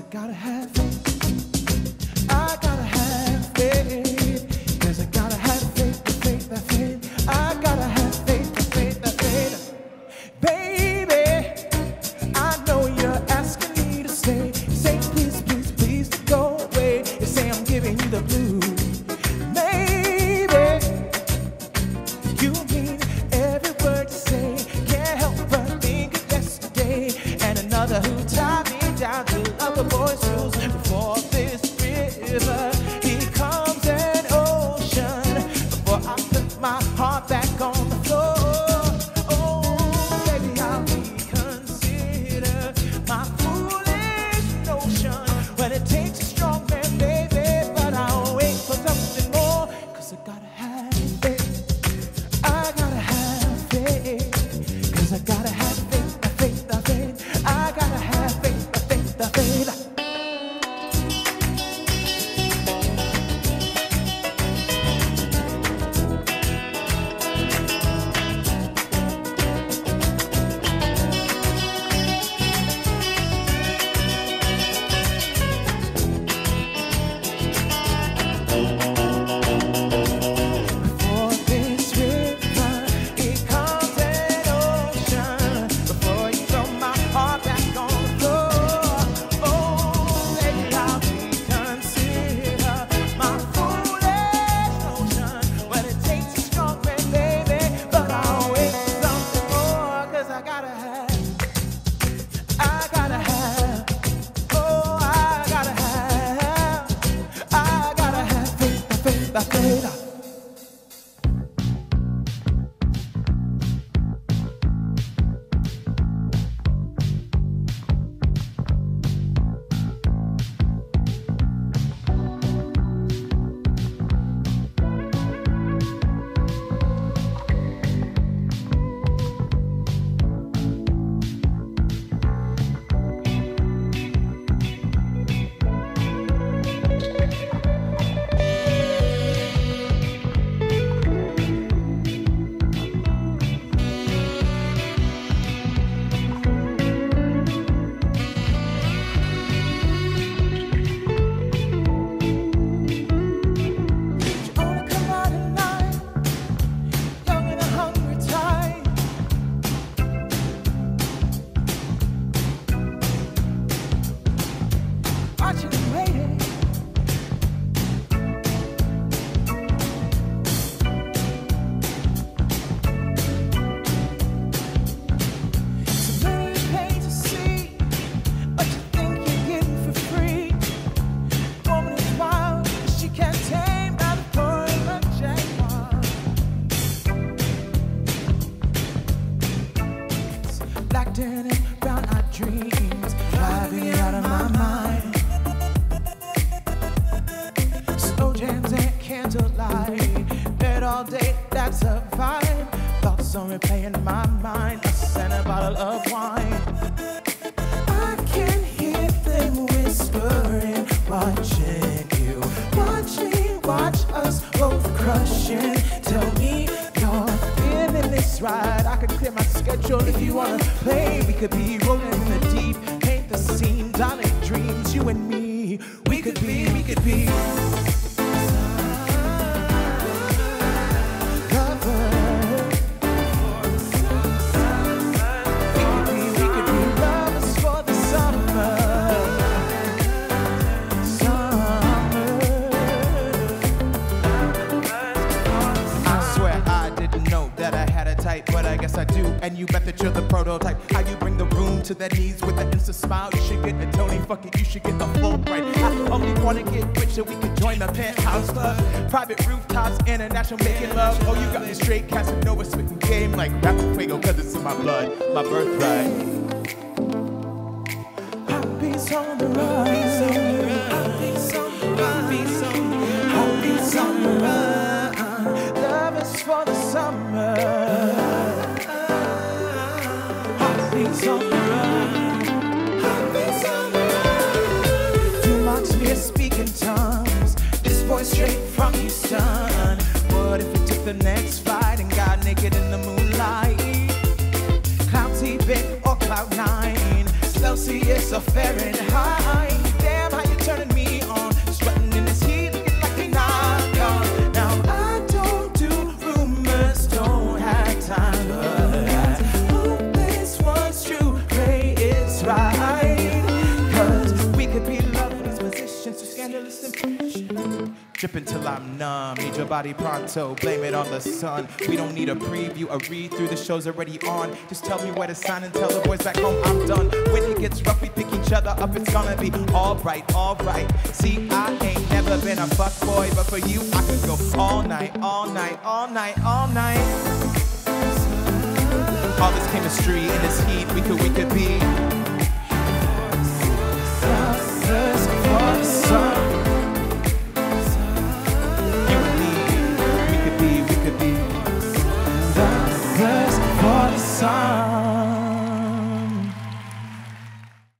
i gotta have. I Eyed dreams, driving out of my mind. Jams and candlelight, bed all day, that's. Thoughts on replay in my mind, and a bottle of wine. I can hear them whispering, watching you, watching, watch us both crushing. Tell me you're feeling this ride. Schedule if you wanna play. We could be rolling And you bet that you're the prototype. How you bring the room to their knees with an instant smile. You should get a Tony, fuck it, you should get the full right. I only wanna get rich so we can join the penthouse club. Private rooftops, international making love. Oh, you got me straight, Casanova spitting game like Rapper Fuego, cause it's in my blood, my birthright. Heartbeats on the run. The next fight and got naked in the moonlight? Cloudy big or cloud nine, Celsius or Fahrenheit. Sleep until I'm numb. Need your body pronto, blame it on the sun. We don't need a preview, a read through. The show's already on. Just tell me where to sign and tell the boys back home I'm done. When it gets rough, we pick each other up. It's gonna be alright, alright. See, I ain't never been a fuck boy, but for you, I could go all night, all night, all night, all night. All this chemistry in this heat, we could, we could be